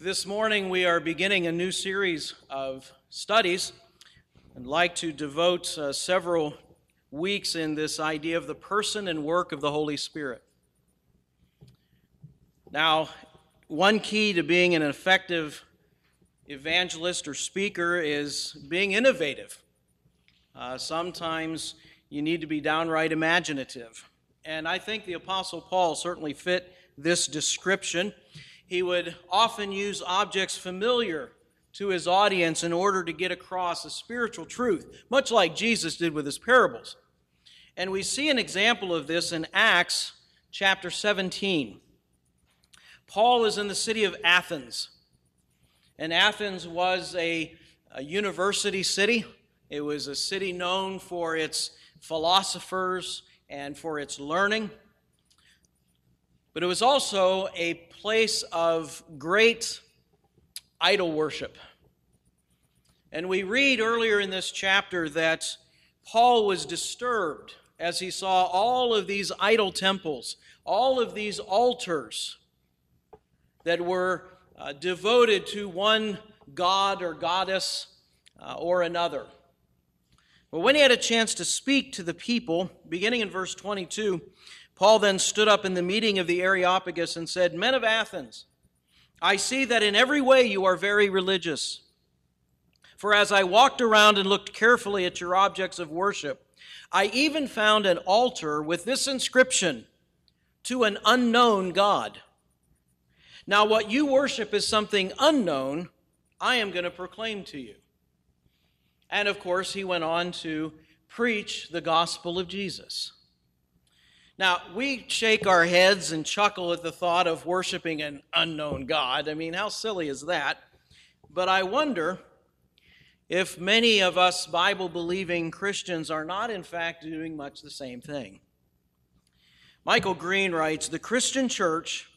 This morning we are beginning a new series of studies and like to devote uh, several weeks in this idea of the person and work of the Holy Spirit. Now, one key to being an effective evangelist or speaker is being innovative. Uh, sometimes you need to be downright imaginative. And I think the Apostle Paul certainly fit this description he would often use objects familiar to his audience in order to get across a spiritual truth, much like Jesus did with his parables. And we see an example of this in Acts chapter 17. Paul is in the city of Athens, and Athens was a, a university city. It was a city known for its philosophers and for its learning. But it was also a place of great idol worship. And we read earlier in this chapter that Paul was disturbed as he saw all of these idol temples, all of these altars that were uh, devoted to one god or goddess uh, or another. But when he had a chance to speak to the people, beginning in verse 22, Paul then stood up in the meeting of the Areopagus and said, Men of Athens, I see that in every way you are very religious. For as I walked around and looked carefully at your objects of worship, I even found an altar with this inscription to an unknown God. Now, what you worship is something unknown, I am going to proclaim to you. And of course, he went on to preach the gospel of Jesus. Now, we shake our heads and chuckle at the thought of worshiping an unknown God. I mean, how silly is that? But I wonder if many of us Bible believing Christians are not, in fact, doing much the same thing. Michael Green writes The Christian church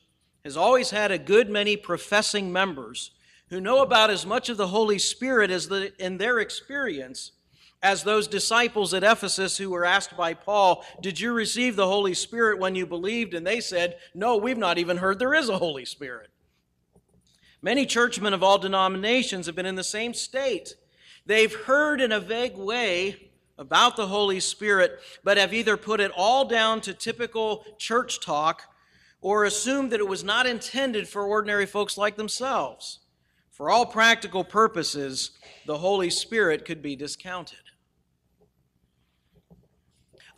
has always had a good many professing members who know about as much of the Holy Spirit as the, in their experience as those disciples at Ephesus who were asked by Paul, Did you receive the Holy Spirit when you believed? And they said, No, we've not even heard there is a Holy Spirit. Many churchmen of all denominations have been in the same state. They've heard in a vague way about the Holy Spirit, but have either put it all down to typical church talk or assumed that it was not intended for ordinary folks like themselves. For all practical purposes, the Holy Spirit could be discounted.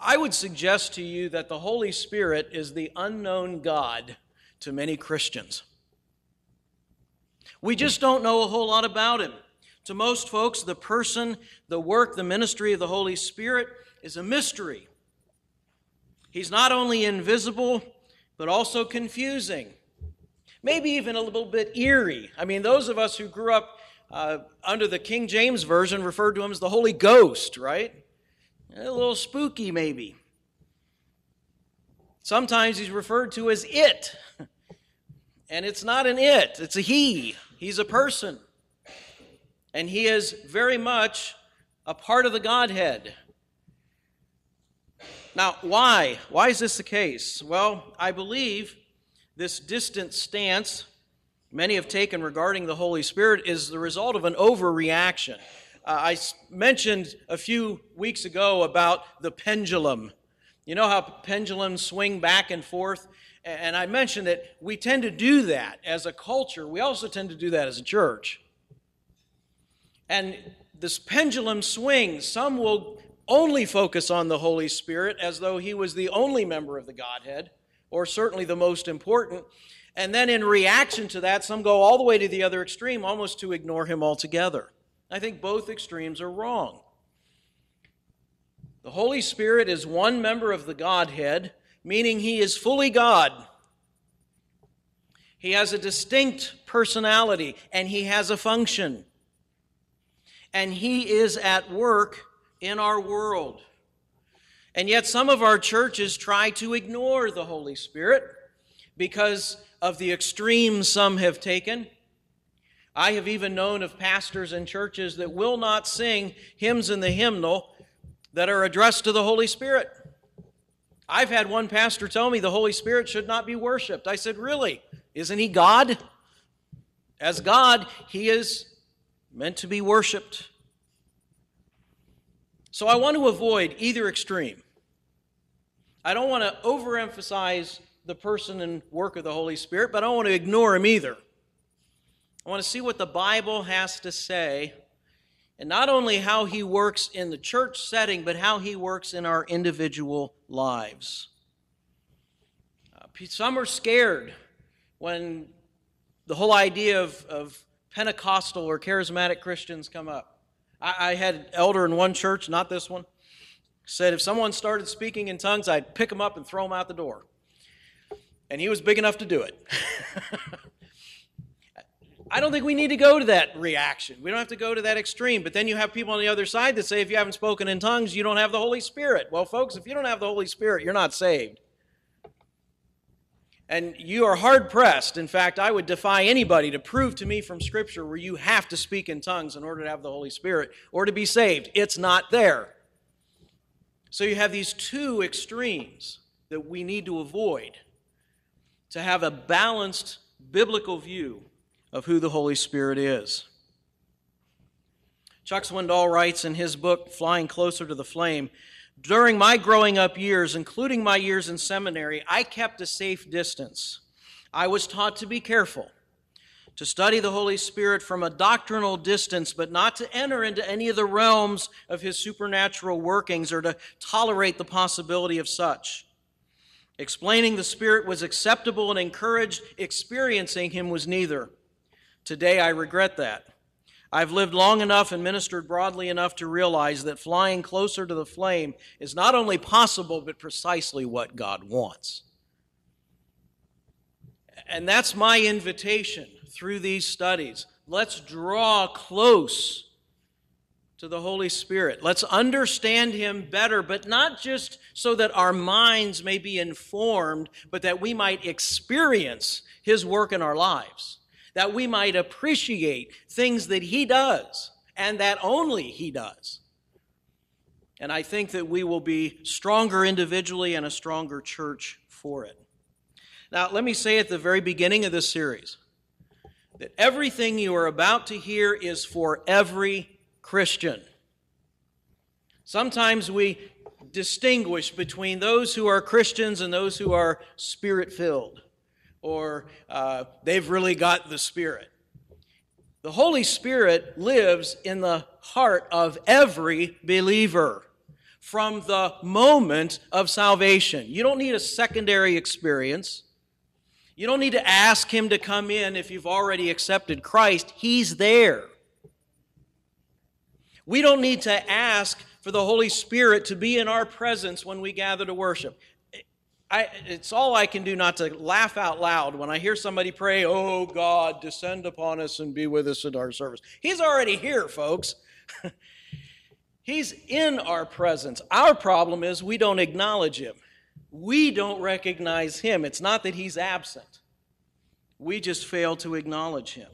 I would suggest to you that the Holy Spirit is the unknown God to many Christians. We just don't know a whole lot about him. To most folks, the person, the work, the ministry of the Holy Spirit is a mystery. He's not only invisible, but also confusing. Maybe even a little bit eerie. I mean, those of us who grew up uh, under the King James Version referred to him as the Holy Ghost, right? A little spooky, maybe. Sometimes he's referred to as it. And it's not an it, it's a he. He's a person. And he is very much a part of the Godhead. Now, why? Why is this the case? Well, I believe this distant stance many have taken regarding the Holy Spirit is the result of an overreaction. Uh, I mentioned a few weeks ago about the pendulum. You know how pendulums swing back and forth? And I mentioned that we tend to do that as a culture. We also tend to do that as a church. And this pendulum swings. Some will only focus on the Holy Spirit as though he was the only member of the Godhead, or certainly the most important. And then in reaction to that, some go all the way to the other extreme, almost to ignore him altogether. I think both extremes are wrong. The Holy Spirit is one member of the Godhead, meaning he is fully God. He has a distinct personality and he has a function. And he is at work in our world. And yet, some of our churches try to ignore the Holy Spirit because of the extremes some have taken I have even known of pastors and churches that will not sing hymns in the hymnal that are addressed to the Holy Spirit. I've had one pastor tell me the Holy Spirit should not be worshiped. I said, Really? Isn't he God? As God, He is meant to be worshiped. So I want to avoid either extreme. I don't want to overemphasize the person and work of the Holy Spirit, but I don't want to ignore Him either. I want to see what the Bible has to say, and not only how He works in the church setting, but how He works in our individual lives. Uh, some are scared when the whole idea of, of Pentecostal or charismatic Christians come up. I, I had an elder in one church, not this one, said if someone started speaking in tongues, I'd pick them up and throw them out the door. And he was big enough to do it. I don't think we need to go to that reaction. We don't have to go to that extreme. But then you have people on the other side that say if you haven't spoken in tongues, you don't have the Holy Spirit. Well, folks, if you don't have the Holy Spirit, you're not saved. And you are hard pressed. In fact, I would defy anybody to prove to me from Scripture where you have to speak in tongues in order to have the Holy Spirit or to be saved. It's not there. So you have these two extremes that we need to avoid to have a balanced biblical view of who the Holy Spirit is. Chuck Swindoll writes in his book, Flying Closer to the Flame During my growing up years, including my years in seminary, I kept a safe distance. I was taught to be careful, to study the Holy Spirit from a doctrinal distance, but not to enter into any of the realms of his supernatural workings or to tolerate the possibility of such. Explaining the Spirit was acceptable and encouraged, experiencing him was neither. Today, I regret that. I've lived long enough and ministered broadly enough to realize that flying closer to the flame is not only possible, but precisely what God wants. And that's my invitation through these studies. Let's draw close to the Holy Spirit. Let's understand Him better, but not just so that our minds may be informed, but that we might experience His work in our lives that we might appreciate things that He does and that only He does. And I think that we will be stronger individually and a stronger church for it. Now, let me say at the very beginning of this series that everything you are about to hear is for every Christian. Sometimes we distinguish between those who are Christians and those who are spirit filled or uh, they've really got the Spirit. The Holy Spirit lives in the heart of every believer from the moment of salvation. You don't need a secondary experience. You don't need to ask Him to come in if you've already accepted Christ. He's there. We don't need to ask for the Holy Spirit to be in our presence when we gather to worship. I, it's all I can do not to laugh out loud when I hear somebody pray, Oh God, descend upon us and be with us in our service. He's already here, folks. He's in our presence. Our problem is we don't acknowledge Him. We don't recognize Him. It's not that He's absent, we just fail to acknowledge Him.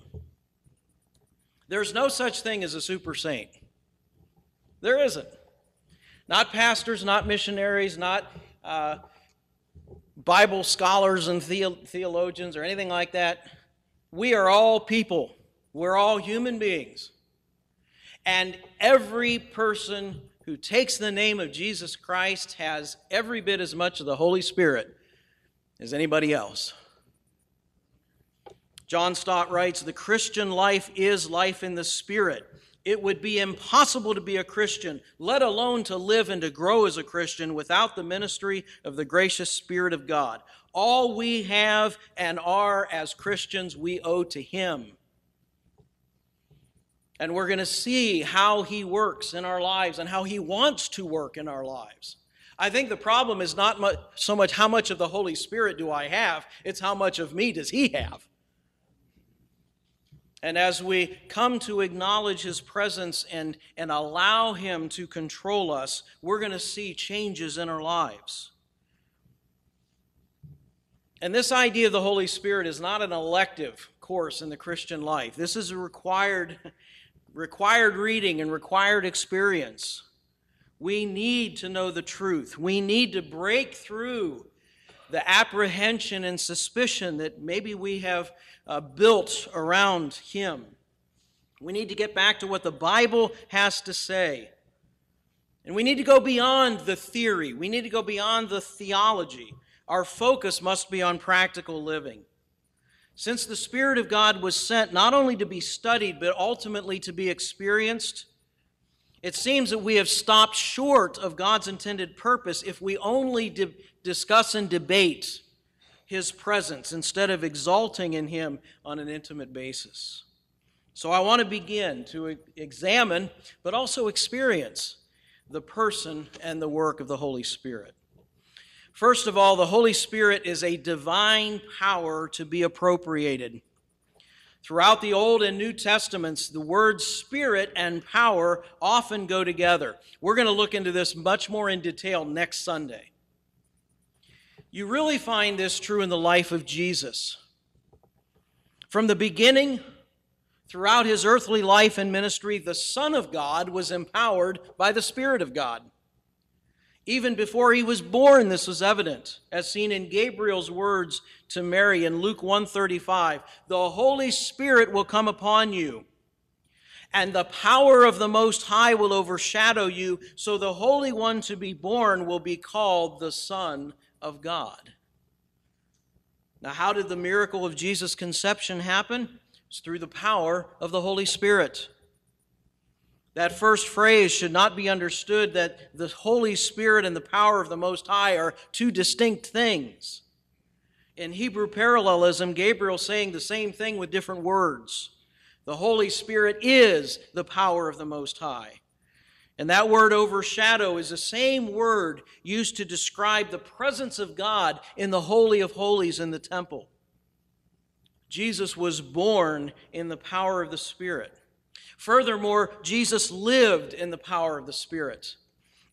There's no such thing as a super saint. There isn't. Not pastors, not missionaries, not. Uh, Bible scholars and theologians or anything like that. We are all people, we're all human beings. And every person who takes the name of Jesus Christ has every bit as much of the Holy Spirit as anybody else. John Stott writes The Christian life is life in the Spirit. It would be impossible to be a Christian, let alone to live and to grow as a Christian, without the ministry of the gracious Spirit of God. All we have and are as Christians, we owe to Him. And we're going to see how He works in our lives and how He wants to work in our lives. I think the problem is not much, so much how much of the Holy Spirit do I have, it's how much of me does He have. And as we come to acknowledge His presence and, and allow Him to control us, we're going to see changes in our lives. And this idea of the Holy Spirit is not an elective course in the Christian life. This is a required, required reading and required experience. We need to know the truth. We need to break through the apprehension and suspicion that maybe we have uh, built around Him. We need to get back to what the Bible has to say. And we need to go beyond the theory, we need to go beyond the theology. Our focus must be on practical living. Since the Spirit of God was sent not only to be studied, but ultimately to be experienced, it seems that we have stopped short of God's intended purpose if we only di- discuss and debate His presence instead of exalting in Him on an intimate basis. So I want to begin to examine, but also experience, the person and the work of the Holy Spirit. First of all, the Holy Spirit is a divine power to be appropriated. Throughout the Old and New Testaments, the words spirit and power often go together. We're going to look into this much more in detail next Sunday. You really find this true in the life of Jesus. From the beginning, throughout his earthly life and ministry, the Son of God was empowered by the Spirit of God. Even before he was born, this was evident, as seen in Gabriel's words to Mary in Luke 135. The Holy Spirit will come upon you, and the power of the Most High will overshadow you, so the Holy One to be born will be called the Son of God. Now, how did the miracle of Jesus' conception happen? It's through the power of the Holy Spirit. That first phrase should not be understood that the Holy Spirit and the power of the Most High are two distinct things. In Hebrew parallelism, Gabriel saying the same thing with different words. The Holy Spirit is the power of the Most High. And that word overshadow is the same word used to describe the presence of God in the Holy of Holies in the temple. Jesus was born in the power of the Spirit. Furthermore, Jesus lived in the power of the Spirit.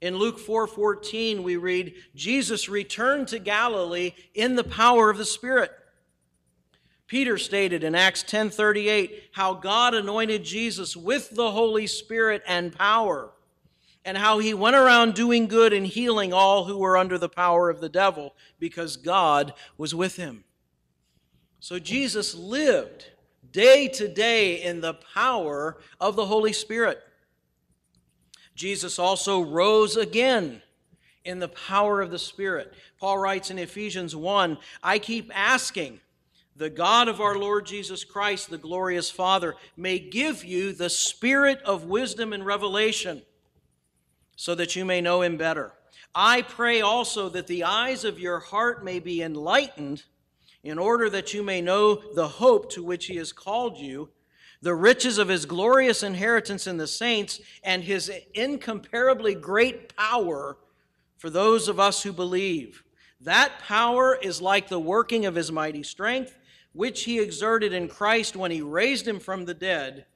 In Luke 4:14 we read, Jesus returned to Galilee in the power of the Spirit. Peter stated in Acts 10:38 how God anointed Jesus with the Holy Spirit and power and how he went around doing good and healing all who were under the power of the devil because God was with him. So Jesus lived day to day in the power of the Holy Spirit. Jesus also rose again in the power of the Spirit. Paul writes in Ephesians 1 I keep asking, the God of our Lord Jesus Christ, the glorious Father, may give you the spirit of wisdom and revelation so that you may know him better. I pray also that the eyes of your heart may be enlightened in order that you may know the hope to which he has called you, the riches of his glorious inheritance in the saints, and his incomparably great power for those of us who believe. That power is like the working of his mighty strength, which he exerted in Christ when he raised him from the dead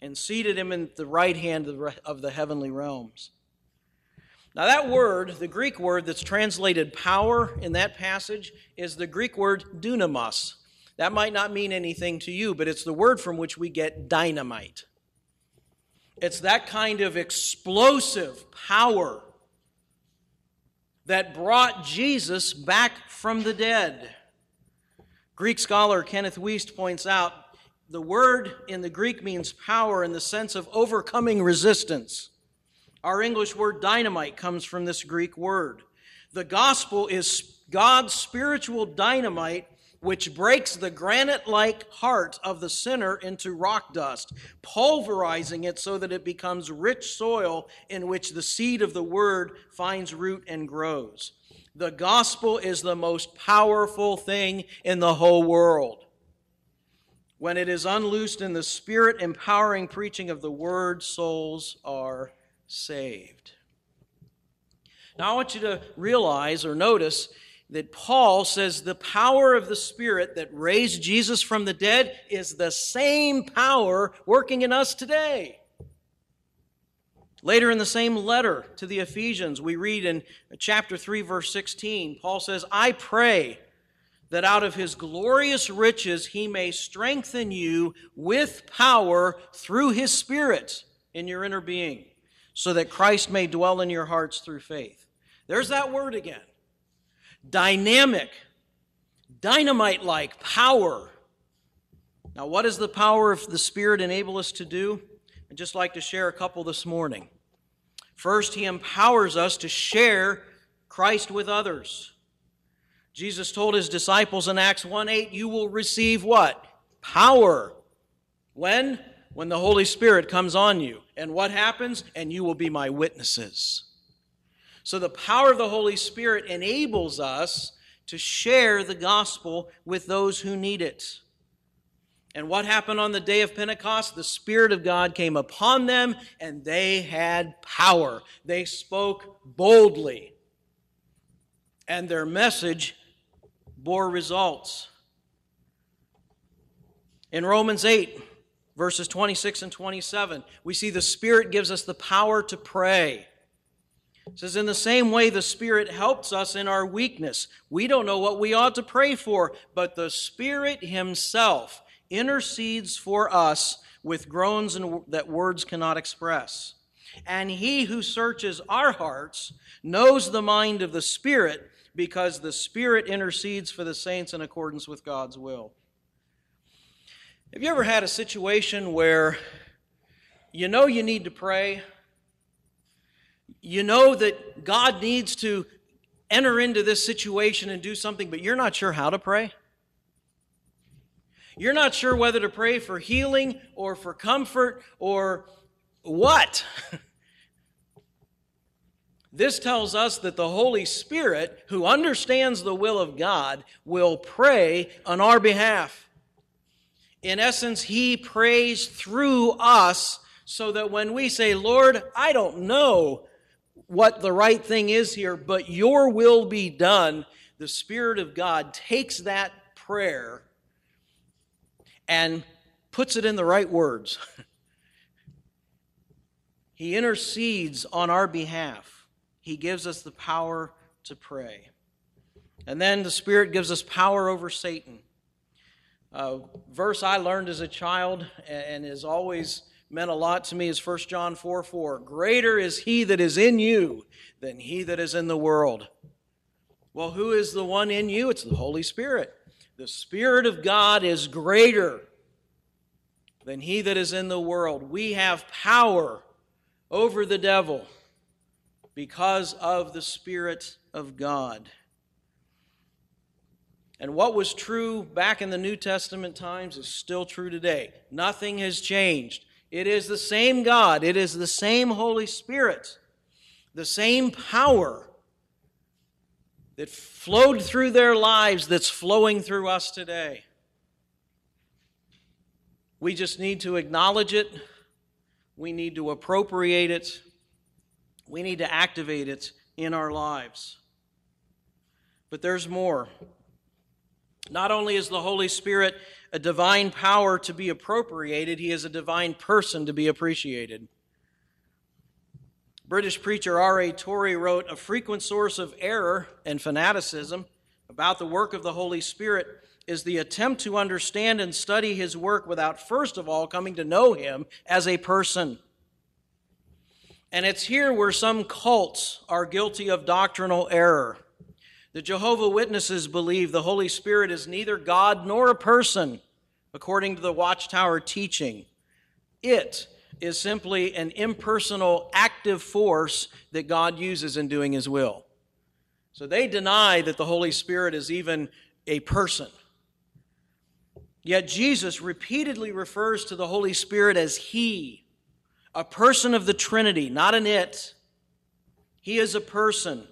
and seated him in the right hand of the heavenly realms. Now, that word, the Greek word that's translated power in that passage, is the Greek word dunamis. That might not mean anything to you, but it's the word from which we get dynamite. It's that kind of explosive power that brought Jesus back from the dead. Greek scholar Kenneth Wuest points out the word in the Greek means power in the sense of overcoming resistance. Our English word dynamite comes from this Greek word. The gospel is God's spiritual dynamite which breaks the granite like heart of the sinner into rock dust, pulverizing it so that it becomes rich soil in which the seed of the word finds root and grows. The gospel is the most powerful thing in the whole world. When it is unloosed in the spirit empowering preaching of the word, souls are saved. Now, I want you to realize or notice that Paul says the power of the Spirit that raised Jesus from the dead is the same power working in us today. Later in the same letter to the Ephesians, we read in chapter 3, verse 16, Paul says, I pray that out of his glorious riches he may strengthen you with power through his Spirit in your inner being so that Christ may dwell in your hearts through faith. There's that word again. Dynamic dynamite like power. Now, what does the power of the Spirit enable us to do? I'd just like to share a couple this morning. First, He empowers us to share Christ with others. Jesus told His disciples in Acts 1 8, You will receive what? Power. When? When the Holy Spirit comes on you. And what happens? And you will be my witnesses. So the power of the Holy Spirit enables us to share the gospel with those who need it. And what happened on the day of Pentecost? The Spirit of God came upon them and they had power. They spoke boldly. And their message bore results. In Romans 8, verses 26 and 27, we see the Spirit gives us the power to pray. It says, In the same way, the Spirit helps us in our weakness. We don't know what we ought to pray for, but the Spirit Himself intercedes for us with groans and that words cannot express. And He who searches our hearts knows the mind of the Spirit because the Spirit intercedes for the saints in accordance with God's will. Have you ever had a situation where you know you need to pray? You know that God needs to enter into this situation and do something, but you're not sure how to pray? You're not sure whether to pray for healing or for comfort or what? this tells us that the Holy Spirit, who understands the will of God, will pray on our behalf. In essence, He prays through us so that when we say, Lord, I don't know what the right thing is here, but your will be done, the Spirit of God takes that prayer and puts it in the right words. he intercedes on our behalf, He gives us the power to pray. And then the Spirit gives us power over Satan. Uh, verse I learned as a child and has always meant a lot to me is 1 John 4 4. Greater is he that is in you than he that is in the world. Well, who is the one in you? It's the Holy Spirit. The Spirit of God is greater than he that is in the world. We have power over the devil because of the Spirit of God. And what was true back in the New Testament times is still true today. Nothing has changed. It is the same God, it is the same Holy Spirit, the same power that flowed through their lives that's flowing through us today. We just need to acknowledge it, we need to appropriate it, we need to activate it in our lives. But there's more. Not only is the Holy Spirit a divine power to be appropriated, he is a divine person to be appreciated. British preacher R.A. Torrey wrote A frequent source of error and fanaticism about the work of the Holy Spirit is the attempt to understand and study his work without first of all coming to know him as a person. And it's here where some cults are guilty of doctrinal error. The Jehovah Witnesses believe the Holy Spirit is neither God nor a person, according to the Watchtower teaching. It is simply an impersonal active force that God uses in doing his will. So they deny that the Holy Spirit is even a person. Yet Jesus repeatedly refers to the Holy Spirit as He, a person of the Trinity, not an it. He is a person.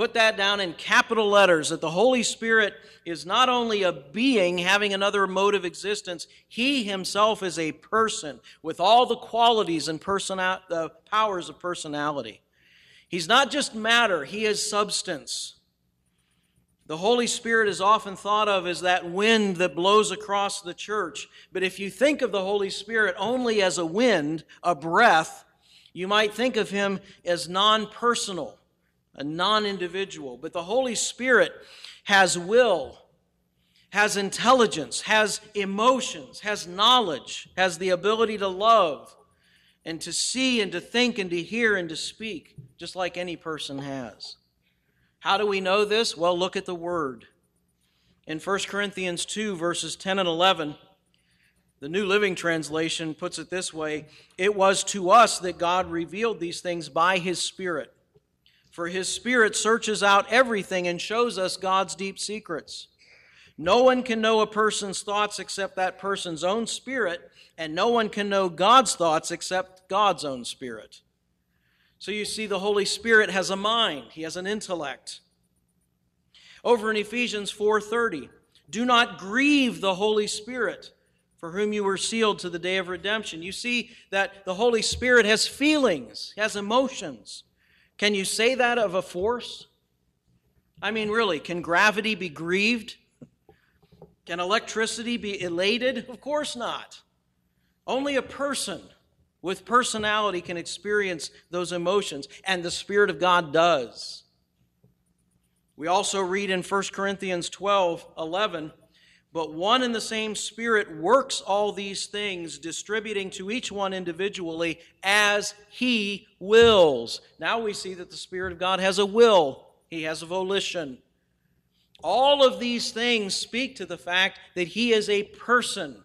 Put that down in capital letters that the Holy Spirit is not only a being having another mode of existence, He Himself is a person with all the qualities and persona- the powers of personality. He's not just matter, He is substance. The Holy Spirit is often thought of as that wind that blows across the church. But if you think of the Holy Spirit only as a wind, a breath, you might think of Him as non personal a non individual. But the Holy Spirit has will, has intelligence, has emotions, has knowledge, has the ability to love and to see and to think and to hear and to speak, just like any person has. How do we know this? Well, look at the Word. In 1 Corinthians 2, verses 10 and 11, the New Living Translation puts it this way It was to us that God revealed these things by His Spirit. For His Spirit searches out everything and shows us God's deep secrets. No one can know a person's thoughts except that person's own spirit, and no one can know God's thoughts except God's own spirit. So you see, the Holy Spirit has a mind, He has an intellect. Over in Ephesians 4:30, do not grieve the Holy Spirit for whom you were sealed to the day of redemption. You see that the Holy Spirit has feelings, has emotions. Can you say that of a force? I mean, really, can gravity be grieved? Can electricity be elated? Of course not. Only a person with personality can experience those emotions, and the Spirit of God does. We also read in 1 Corinthians 12 11, but one and the same Spirit works all these things, distributing to each one individually as He wills. Now we see that the Spirit of God has a will, He has a volition. All of these things speak to the fact that He is a person,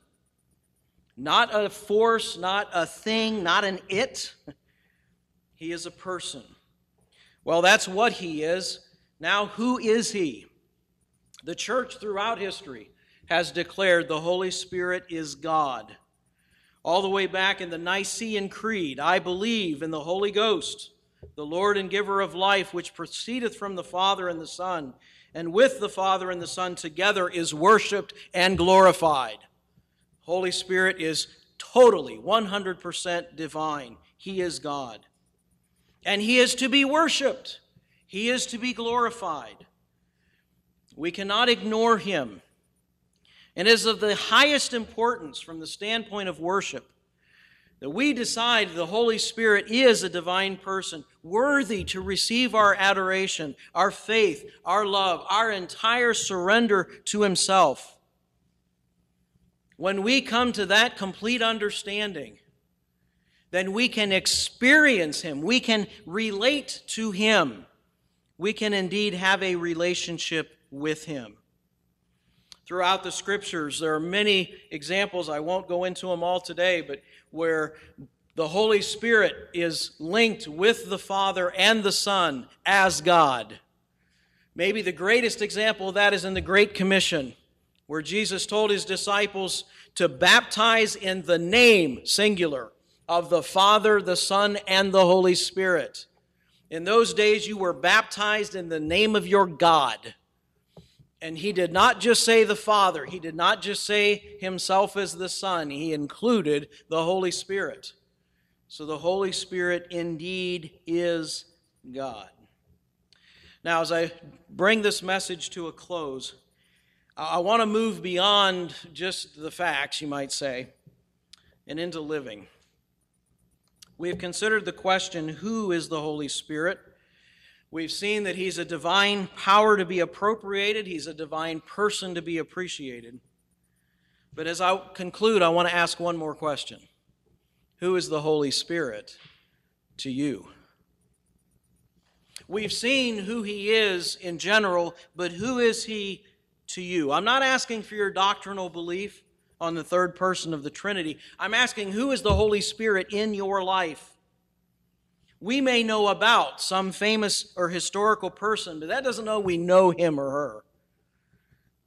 not a force, not a thing, not an it. He is a person. Well, that's what He is. Now, who is He? The church throughout history has declared the Holy Spirit is God. All the way back in the Nicene Creed, I believe in the Holy Ghost, the Lord and giver of life, which proceedeth from the Father and the Son, and with the Father and the Son together is worshiped and glorified. Holy Spirit is totally 100% divine. He is God. And He is to be worshiped, He is to be glorified. We cannot ignore Him and is of the highest importance from the standpoint of worship that we decide the Holy Spirit is a divine person, worthy to receive our adoration, our faith, our love, our entire surrender to Himself. When we come to that complete understanding, then we can experience Him, we can relate to Him, we can indeed have a relationship with Him throughout the scriptures. There are many examples, I won't go into them all today, but where the Holy Spirit is linked with the Father and the Son as God. Maybe the greatest example of that is in the Great Commission, where Jesus told his disciples to baptize in the name, singular, of the Father, the Son, and the Holy Spirit. In those days, you were baptized in the name of your God. And he did not just say the Father, he did not just say himself as the Son, he included the Holy Spirit. So the Holy Spirit indeed is God. Now, as I bring this message to a close, I want to move beyond just the facts, you might say, and into living. We have considered the question who is the Holy Spirit? We've seen that he's a divine power to be appropriated, he's a divine person to be appreciated. But as I conclude, I want to ask one more question Who is the Holy Spirit to you? We've seen who he is in general, but who is he to you? I'm not asking for your doctrinal belief on the third person of the Trinity. I'm asking who is the Holy Spirit in your life? We may know about some famous or historical person, but that doesn't know we know him or her.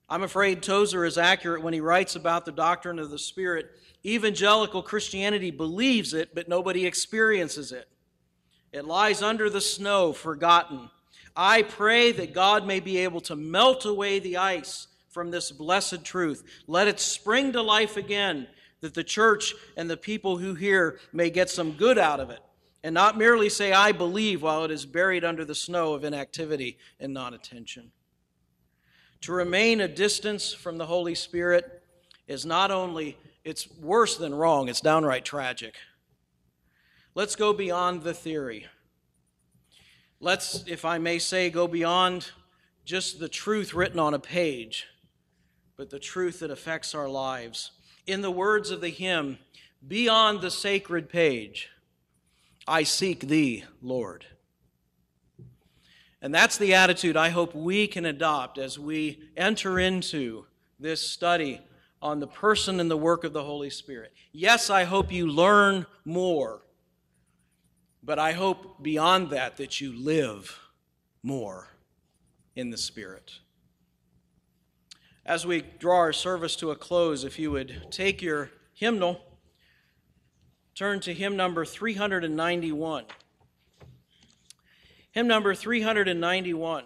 I'm afraid Tozer is accurate when he writes about the doctrine of the Spirit. Evangelical Christianity believes it, but nobody experiences it. It lies under the snow, forgotten. I pray that God may be able to melt away the ice from this blessed truth. Let it spring to life again, that the church and the people who hear may get some good out of it and not merely say, I believe, while it is buried under the snow of inactivity and non attention. To remain a distance from the Holy Spirit is not only, it's worse than wrong, it's downright tragic. Let's go beyond the theory. Let's, if I may say, go beyond just the truth written on a page, but the truth that affects our lives. In the words of the hymn, beyond the sacred page I seek thee, Lord. And that's the attitude I hope we can adopt as we enter into this study on the person and the work of the Holy Spirit. Yes, I hope you learn more, but I hope beyond that that you live more in the Spirit. As we draw our service to a close, if you would take your hymnal, turn to hymn number 391. Hymn number 391.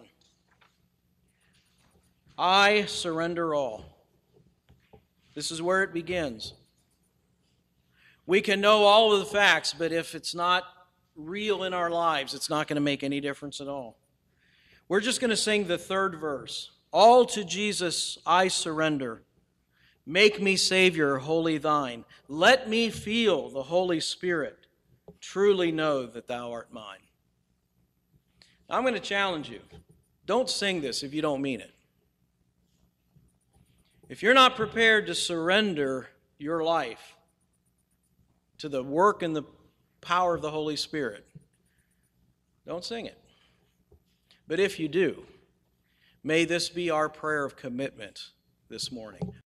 I surrender all. This is where it begins. We can know all of the facts, but if it's not real in our lives, it's not going to make any difference at all. We're just going to sing the third verse. All to Jesus I surrender. Make me Savior, wholly thine. Let me feel the Holy Spirit. Truly know that thou art mine. I'm going to challenge you. Don't sing this if you don't mean it. If you're not prepared to surrender your life to the work and the power of the Holy Spirit, don't sing it. But if you do, may this be our prayer of commitment this morning.